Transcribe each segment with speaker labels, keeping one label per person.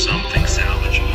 Speaker 1: something salvageable,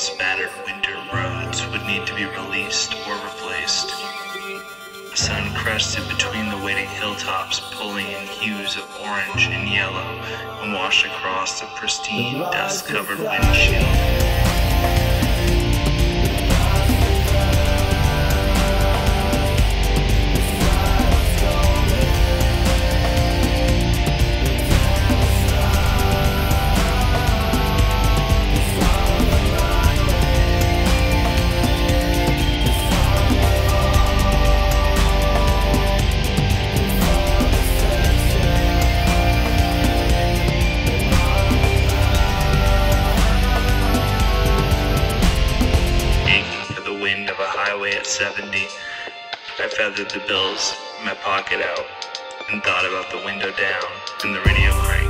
Speaker 1: spattered winter roads would need to be released or replaced. The sun crested between the waiting hilltops, pulling in hues of orange and yellow, and washed across the pristine, dust covered windshield. At 70. I feathered the bills in my pocket out and thought about the window down and the radio crank.